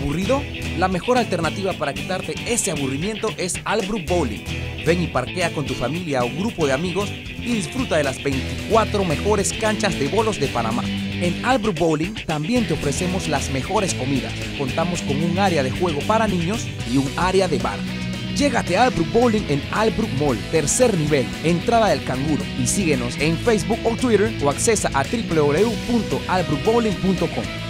¿Aburrido? La mejor alternativa para quitarte ese aburrimiento es Albrook Bowling. Ven y parquea con tu familia o grupo de amigos y disfruta de las 24 mejores canchas de bolos de Panamá. En Albrook Bowling también te ofrecemos las mejores comidas. Contamos con un área de juego para niños y un área de bar. Llégate a Albrook Bowling en Albrook Mall, tercer nivel, entrada del canguro. Y síguenos en Facebook o Twitter o accesa a www.albrookbowling.com.